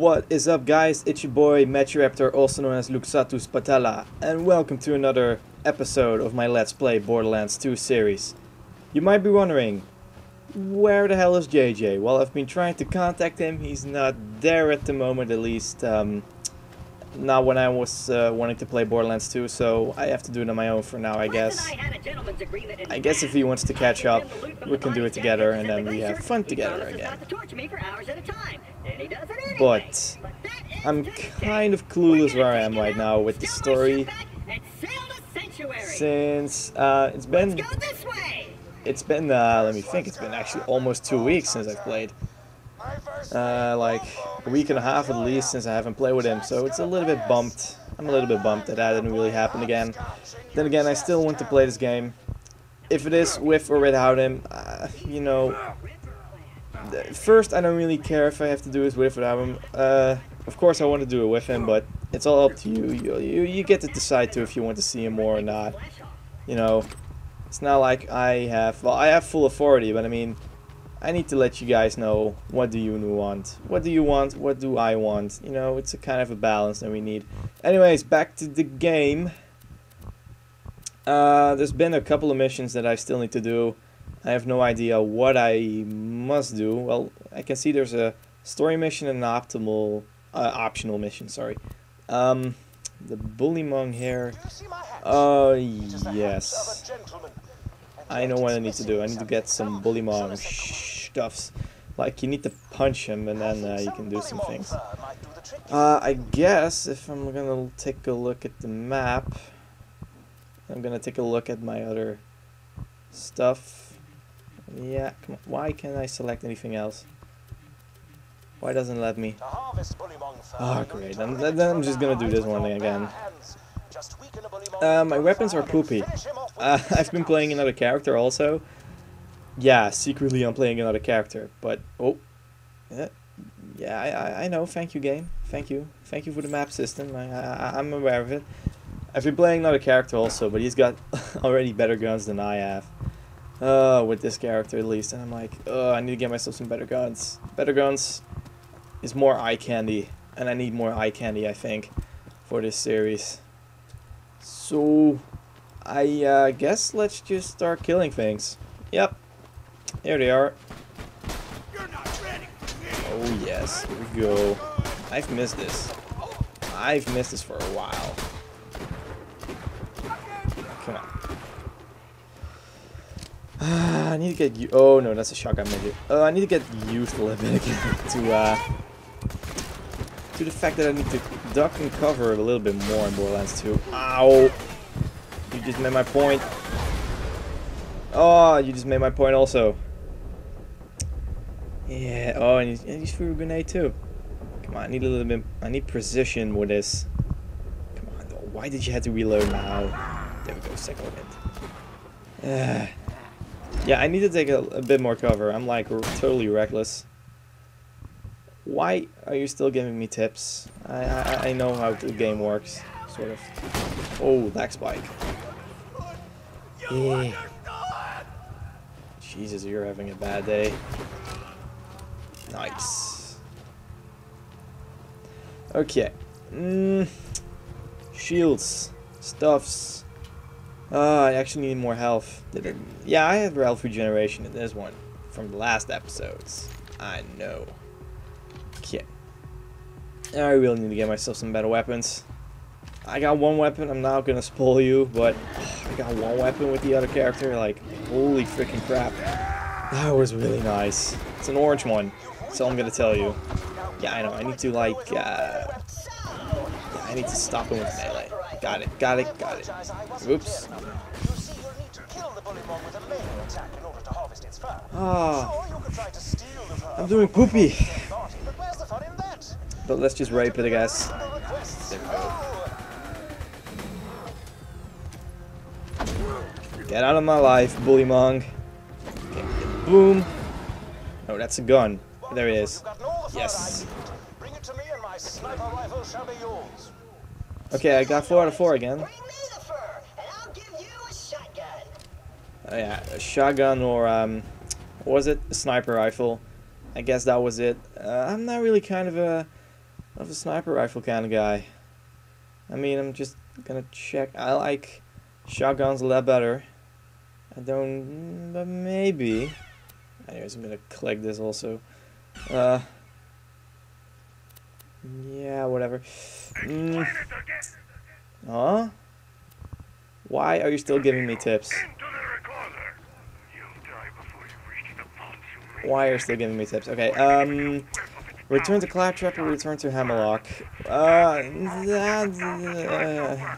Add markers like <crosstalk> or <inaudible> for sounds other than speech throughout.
What is up guys, it's your boy MechaRaptor, also known as Luxatus Patella, and welcome to another episode of my Let's Play Borderlands 2 series. You might be wondering, where the hell is JJ? Well, I've been trying to contact him, he's not there at the moment, at least um, not when I was uh, wanting to play Borderlands 2, so I have to do it on my own for now, I guess. I guess if he wants to catch up, we can do it together, and then we have fun together again. But I'm kind of clueless where I am right now with the story. Since uh, it's been it's been uh, let me think it's been actually almost two weeks since I've played. Uh, like a week and a half at least since I haven't played with him, so it's a little bit bumped. I'm a little bit bumped that that didn't really happen again. Then again, I still want to play this game. If it is with or without him, uh, you know, first, I don't really care if I have to do it with or without him. Uh, of course, I want to do it with him, but it's all up to you. You, you. you get to decide too if you want to see him more or not. You know, it's not like I have. Well, I have full authority, but I mean, I need to let you guys know what do you want. What do you want? What do I want? You know, it's a kind of a balance that we need. Anyways, back to the game. Uh, there's been a couple of missions that I still need to do. I have no idea what I must do. Well, I can see there's a story mission and an optimal, uh, optional mission, sorry. Um, the Bullymong here. Oh, yes. I know what I need to do. I need to get some Bullymong stuffs. Like, you need to punch him and then uh, you can do some things. Uh, I guess if I'm gonna take a look at the map, I'm gonna take a look at my other stuff. Yeah, come on. Why can't I select anything else? Why doesn't it let me? Oh, great. Then, then I'm just gonna do this one again. Uh, my weapons are poopy. Uh, <laughs> I've been playing another character also. Yeah, secretly I'm playing another character, but... Oh. Yeah, yeah I, I know. Thank you, game. Thank you. Thank you for the map system. I, I, I'm aware of it. I've been playing another character also, but he's got <laughs> already better guns than I have. Uh, with this character at least. And I'm like, oh, I need to get myself some better guns. Better guns is more eye candy. And I need more eye candy, I think, for this series. So, I uh, guess let's just start killing things. Yep. Here they are. Oh yes, here we go. I've missed this. I've missed this for a while. Come on. I need to get you. Oh no, that's a shotgun midget. Uh, I need to get used a little bit again to uh, to the fact that I need to duck and cover a little bit more in Borderlands 2. Ow! You just made my point. Oh, you just made my point also. Yeah. Oh, and you, and threw a grenade too. Come on, I need a little bit. I need precision with this. Come on. Why did you have to reload now? There we go. Second hit. Uh, yeah, I need to take a, a bit more cover. I'm like totally reckless. Why are you still giving me tips? I, I, I know how the game works, sort of. Oh, lag spike. Yeah. Jesus, you're having a bad day. Nice. Okay. Mm, shields. Stuffs. Uh, I actually need more health. Yeah, I have health regeneration in this one from the last episodes. I know. Okay. I really need to get myself some better weapons. I got one weapon, I'm not gonna spoil you, but I got one weapon with the other character, like, holy freaking crap. That was really nice. It's an orange one, that's all I'm gonna tell you. Yeah, I know, I need to, like, uh, I need to stop him with melee. Got it, got it, got it. Oops. Ah, I'm doing poopy. But let's just rape it, I guess. There we go. Get out of my life, Bullymong. Okay, boom. Oh, that's a gun. There it is. Yes. Okay, I got 4 out of 4 again. Oh yeah, a shotgun or, um, was it? A sniper rifle. I guess that was it. Uh, I'm not really kind of a of a sniper rifle kind of guy. I mean, I'm just gonna check. I like shotguns a lot better. I don't, but maybe. Anyways, I'm gonna click this also. Uh, yeah, whatever. Mm. Huh? Why are you still giving me tips? Why are you still giving me tips? Okay, um... Return to Claptrap or return to Hammerlock? Uh, that, uh,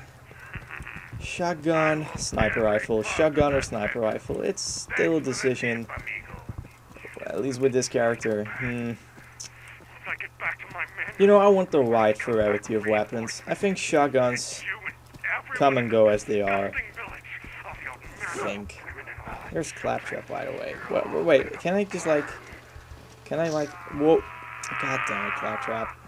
shotgun, sniper rifle, shotgun or sniper rifle. It's still a decision. At least with this character. Hmm. You know, I want the right variety of weapons. I think shotguns come and go as they are. I think. There's Claptrap, by the way. Wait, wait, can I just like... Can I like... Whoa. God damn it, Claptrap.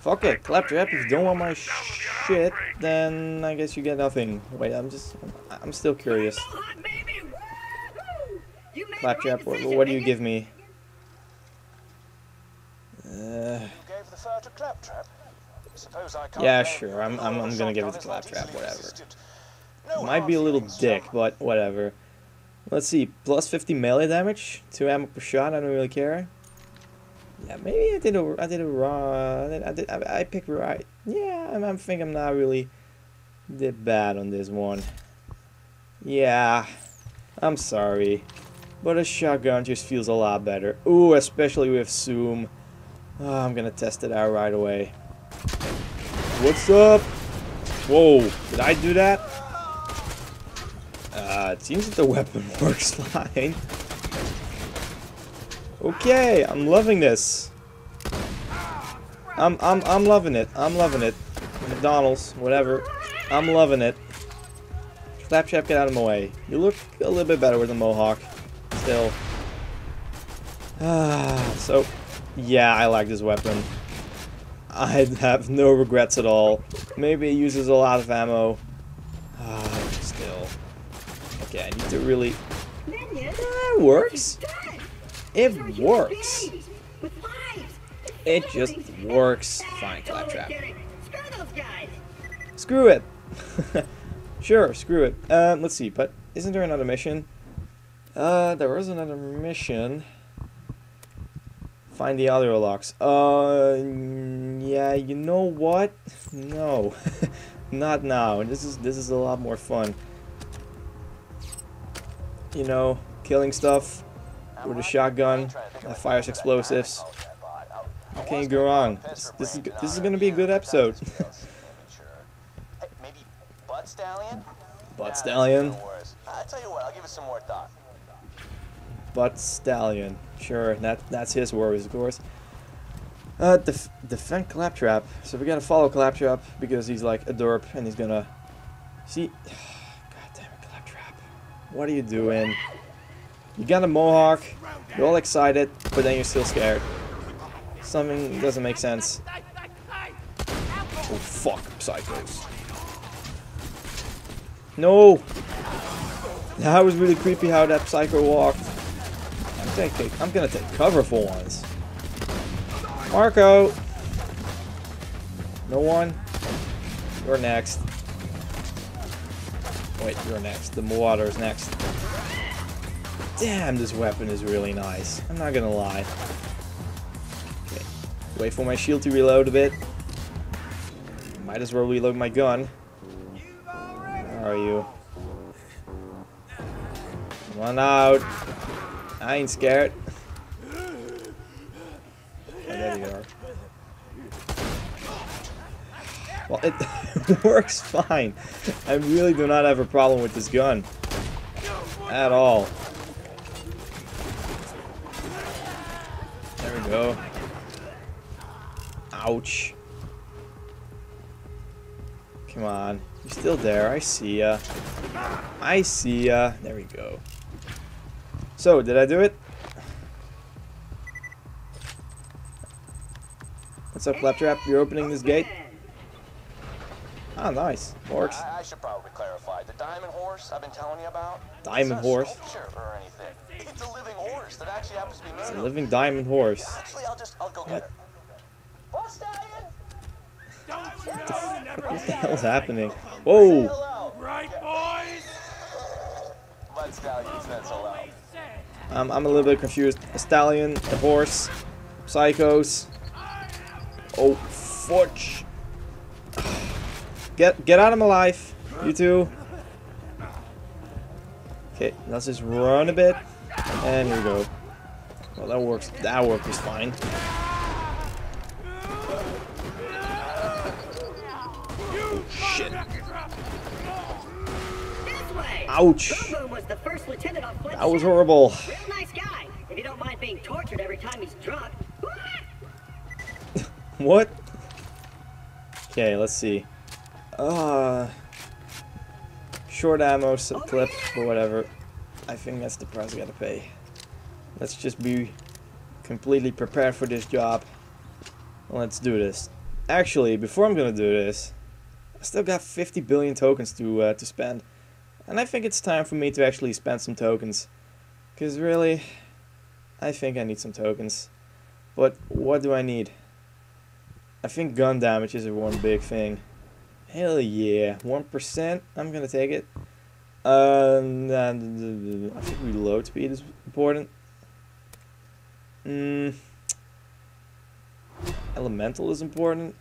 Fuck it, Claptrap, if you don't want my shit, then I guess you get nothing. Wait, I'm just... I'm still curious. Claptrap, what, what do you give me? Uh, yeah, sure. I'm, I'm, I'm gonna give it the Claptrap, whatever. Might be a little dick, but whatever. Let's see, plus 50 melee damage, 2 ammo per shot, I don't really care. Yeah, maybe I did a, I did a wrong, I did, I, I picked right. Yeah, I'm, I think I'm not really did bad on this one. Yeah, I'm sorry. But a shotgun just feels a lot better. Ooh, especially with Zoom. Oh, I'm gonna test it out right away. What's up? Whoa, did I do that? Uh, it seems that the weapon <laughs> works fine. Okay, I'm loving this. I'm I'm I'm loving it. I'm loving it. McDonald's, whatever. I'm loving it. Claptrap, get out of my way. You look a little bit better with the mohawk. Still. Ah, <sighs> so yeah, I like this weapon. I have no regrets at all. Maybe it uses a lot of ammo. Ah, still. Okay, I need to really... It works. It works. It just works. Fine, Claptrap. Screw it. <laughs> sure, screw it. Um, let's see, but isn't there another mission? Uh, there was another mission. Find the other locks. Uh, yeah, you know what? No, <laughs> not now. This is this is a lot more fun. You know, killing stuff with a shotgun that fires explosives. Can't go wrong. This, this is this is gonna be a good episode. <laughs> Butt Stallion? Butt Stallion. I tell you what, I'll give it some more thought. Butt Stallion. Sure, that that's his worries, of course. Uh, def defend Claptrap. So we gotta follow Claptrap because he's like a derp and he's gonna... See... <sighs> God damn it, Claptrap. What are you doing? You got a mohawk, you're all excited, but then you're still scared. Something doesn't make sense. Oh fuck, psychos. No! That was really creepy how that psycho walked. Take, I'm gonna take cover for once. Marco! No one? You're next. Wait, you're next. The Marauder's next. Damn, this weapon is really nice. I'm not gonna lie. Okay. Wait for my shield to reload a bit. Might as well reload my gun. Where are you? Come on out. I ain't scared. Oh, there you are. Well, it <laughs> works fine. I really do not have a problem with this gun. At all. There we go. Ouch. Come on. You're still there. I see ya. I see ya. There we go. So, did I do it? What's up, Claptrap? You're opening this gate? Ah, nice. Works. I, I should probably clarify. The diamond horse I've been telling you about? Diamond it's a horse? or anything. It's a living horse that actually happens to be It's a living diamond horse. Actually, I'll just, I'll go get her. Boss Stallion? What the hell's happening? Whoa! Right, boys? Let Stallion said so loud. I'm, a little bit confused. A stallion, a horse, psychos. Oh, fudge. Get get out of my life, you two. Okay, let's just run a bit. And here we go. Well, that works. That worked just fine. Shit. This way. Ouch. Was the first lieutenant on That was horrible. Nice guy. If you don't mind being tortured every time he's drunk. <laughs> What? Okay, let's see. Uh, short ammo clip or whatever. I think that's the price I gotta pay. Let's just be completely prepared for this job. Let's do this. Actually, before I'm gonna do this, I still got 50 billion tokens to uh, to spend, and I think it's time for me to actually spend some tokens. Cause really, I think I need some tokens. But what do I need? I think gun damage is one big thing. Hell yeah, one percent. I'm gonna take it. Um, I think reload speed is important. Mm, elemental is important.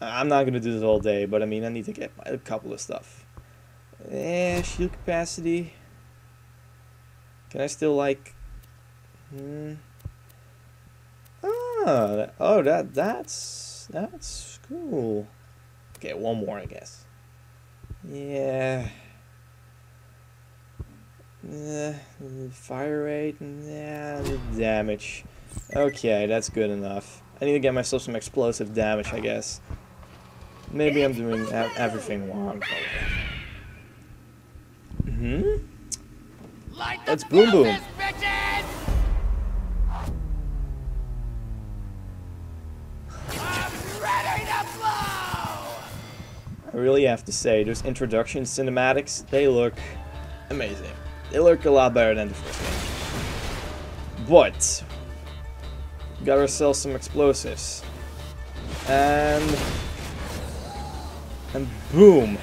I'm not gonna do this all day, but I mean I need to get a couple of stuff. Eh, shield capacity. Can I still like? Hmm. Ah, oh, that that's that's cool. Okay, one more, I guess. Yeah. Yeah, fire rate, yeah, the damage. Okay, that's good enough. I need to get myself some explosive damage, I guess. Maybe I'm doing everything wrong. Hmm. Light That's Boom Boom. I'm ready to blow! I really have to say, those introduction cinematics, they look amazing. They look a lot better than the first game. But, got ourselves some explosives. And, and boom,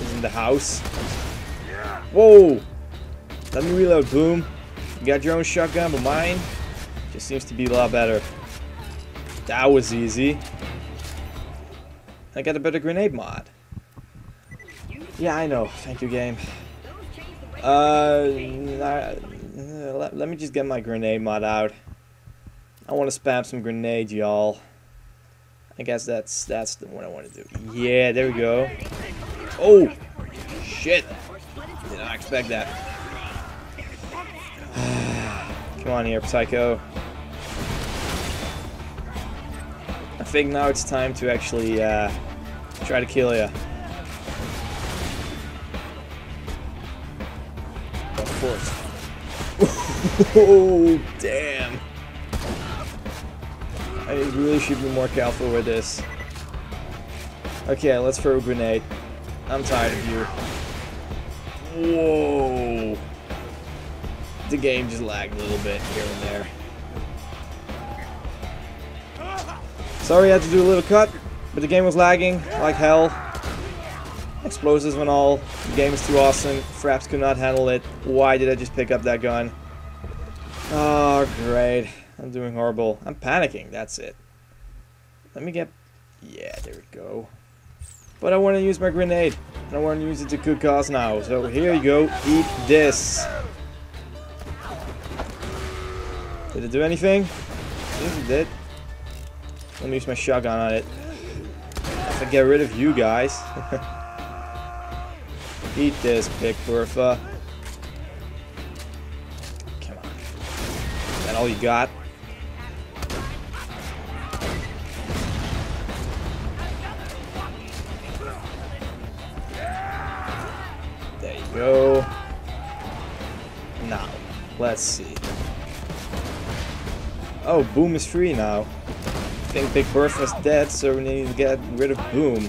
is in the house. Whoa! Let me reload, boom. You got your own shotgun, but mine just seems to be a lot better. That was easy. I got a better grenade mod. Yeah, I know. Thank you, game. Uh, uh, let, let me just get my grenade mod out. I want to spam some grenades, y'all. I guess that's that's the one I want to do. Yeah, there we go. Oh, shit! Did not expect that. <sighs> Come on here, Psycho. I think now it's time to actually uh, try to kill you. Of course. <laughs> oh, damn. I really should be more careful with this. Okay, let's throw a grenade. I'm tired of you. Whoa. The game just lagged a little bit here and there. Sorry I had to do a little cut, but the game was lagging like hell. Explosives and all. The game is too awesome. Fraps could not handle it. Why did I just pick up that gun? Oh, great. I'm doing horrible. I'm panicking, that's it. Let me get... Yeah, there we go. But I want to use my grenade. And I want to use it to good cause now. So here you go. Eat this. Did it do anything? Yes, it did. Let me use my shotgun on it. If I get rid of you guys. <laughs> Eat this, Big Bertha. Come on. Is that all you got? Go. Now, let's see. Oh, Boom is free now. I think Big Bertha's dead, so we need to get rid of Boom.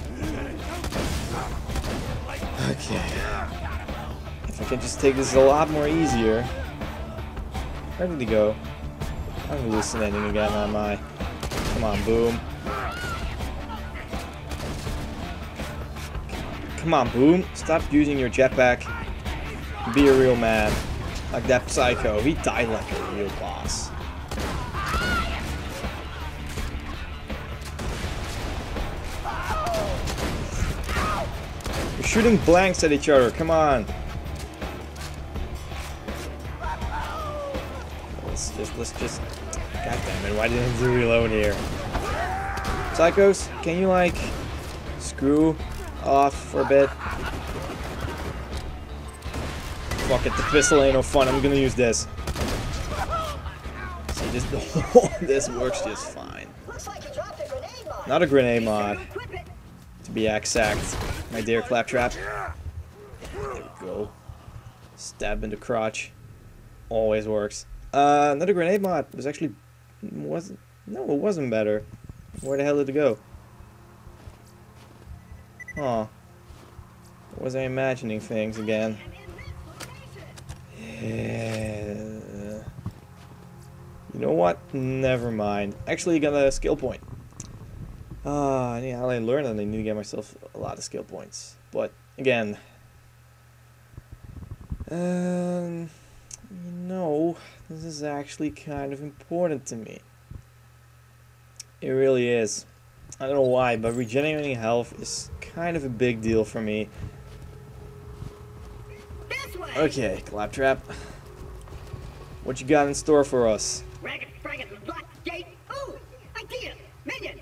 Okay. If I can just take this a lot more easier. Where did he go? I'm hallucinating again, am I? Come Come on, Boom. Come on, Boom. Stop using your jetpack. Be a real man. Like that psycho. He died like a real boss. You're shooting blanks at each other. Come on. Let's just, let's just. God damn it! Why didn't I do reload here? Psychos, can you like screw off for a bit? Fuck it, the pistol ain't no fun. I'm gonna use this. See, this <laughs> this works just fine. Not a grenade mod, to be exact. My dear claptrap. There we go. Stab in the crotch. Always works. Uh, another grenade mod was actually wasn't no, it wasn't better. Where the hell did it go? Huh. Was I imagining things again? Yeah. You know what? Never mind. Actually, got a skill point. Ah, uh, I learned that I need to get myself a lot of skill points. But again, um, you know, this is actually kind of important to me. It really is. I don't know why, but regenerating health is kind of a big deal for me. Okay, Claptrap. What you got in store for us? Ragged, fragged, black gate. Ooh, idea. Minion,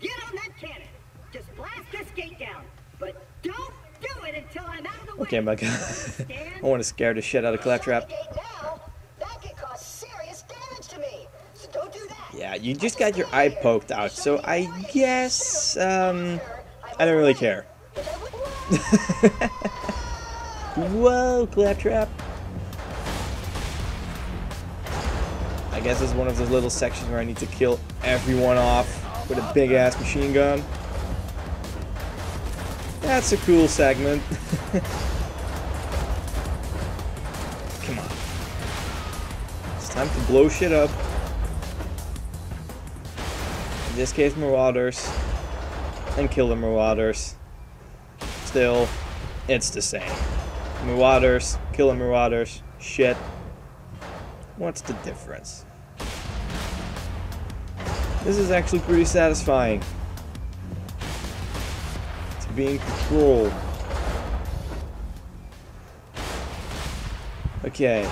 get on that cannon. Just blast this gate down. But don't do it until I'm out of the way. Okay, my god. I want to scare the shit out of Claptrap. Gate now. That could cause serious damage to me. So don't do that. Yeah, you just got your eye poked out, so I guess, um, I don't really care. <laughs> Whoa, Claptrap. I guess it's one of those little sections where I need to kill everyone off with a big ass machine gun. That's a cool segment. <laughs> Come on. It's time to blow shit up. This case, Marauders. And kill the Marauders. Still, it's the same. Marauders, kill the Marauders. Shit. What's the difference? This is actually pretty satisfying. To be in control. Okay.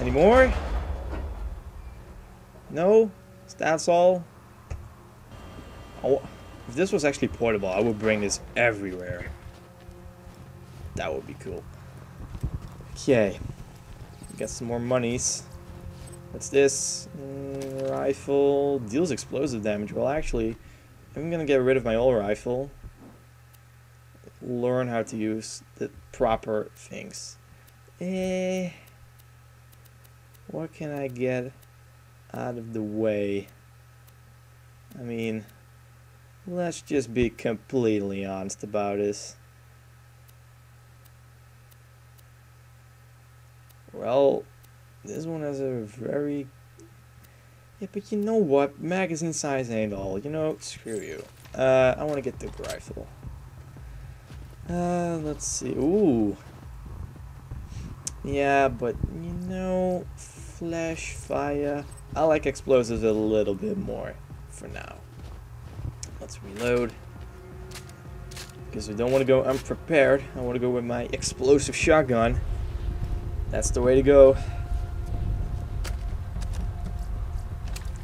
Any more? No? That's all? If this was actually portable, I would bring this everywhere. That would be cool. Okay. Got some more monies. What's this? Mm, rifle. Deals explosive damage. Well, actually, I'm gonna get rid of my old rifle. Learn how to use the proper things. Eh. What can I get out of the way? I mean, let's just be completely honest about this. Well, this one has a very... Yeah, but you know what? Magazine size ain't all. You know, screw you. Uh, I want to get the rifle. Uh, let's see. Ooh. Yeah, but, you know, flash, fire... I like explosives a little bit more for now. Let's reload. Because we don't want to go unprepared. I want to go with my explosive shotgun. That's the way to go.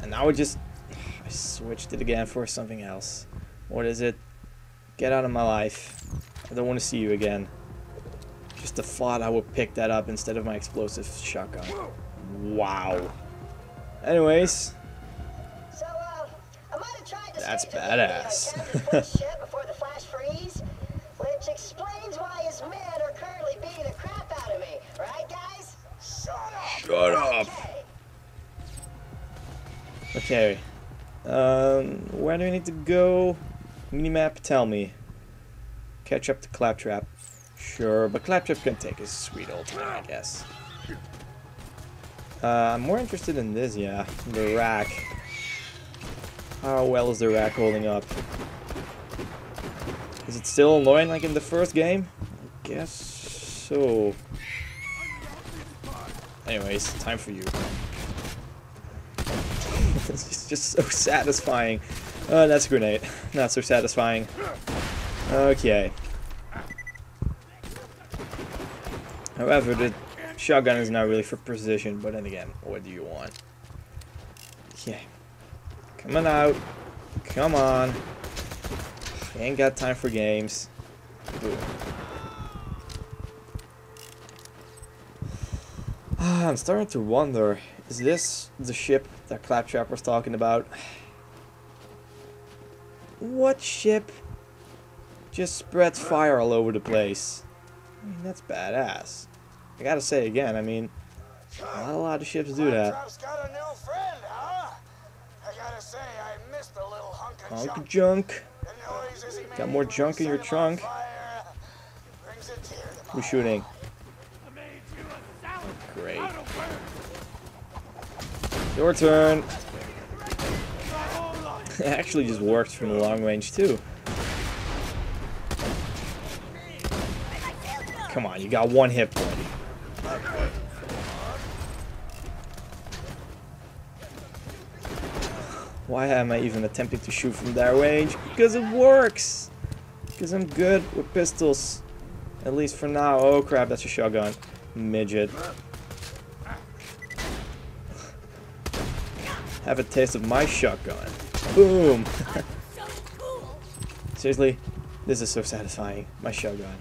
And now we just... <sighs> I switched it again for something else. What is it? Get out of my life. I don't want to see you again. Just the thought I would pick that up instead of my explosive shotgun. Wow. Anyways, That's badass. Captain of the ship before the flash freeze, which explains why his men are currently beating the crap out of me, right, guys? Shut up. Shut up. Okay. Okay. Um, where do we need to go? Minimap, tell me. Catch up to Claptrap. Sure, but Claptrap can take his sweet old time, I guess. Uh, I'm more interested in this, yeah. The rack. How well is the rack holding up? Is it still annoying like in the first game? I guess so. Anyways, time for you. <laughs> it's just so satisfying. Oh, that's a grenade. <laughs> Not so satisfying. Okay. However, the shotgun is not really for precision, but then again, what do you want? Okay. Come on out. Come on. Ain't got time for games. <sighs> Ah, I'm starting to wonder, is this the ship that Claptrap was talking about? <sighs> What ship just spreads fire all over the place? I mean, that's badass. I gotta say again, I mean, not a lot of ships do that. Claptrap's got a new friend, huh? I gotta say, I missed little hunk of Hunk junk. junk. The noises he Got more junk in your set him on trunk. fire brings a tear to my Who's shooting? eye. I made you a salad Great. out of words. Your turn. My whole life. It actually just works from the long range too. Come on, you got one hit point. Why am I even attempting to shoot from that range? Because it works! Because I'm good with pistols. At least for now. Oh crap, that's a shotgun. Midget. <laughs> Have a taste of my shotgun. Boom! <laughs> Seriously, this is so satisfying. My shotgun.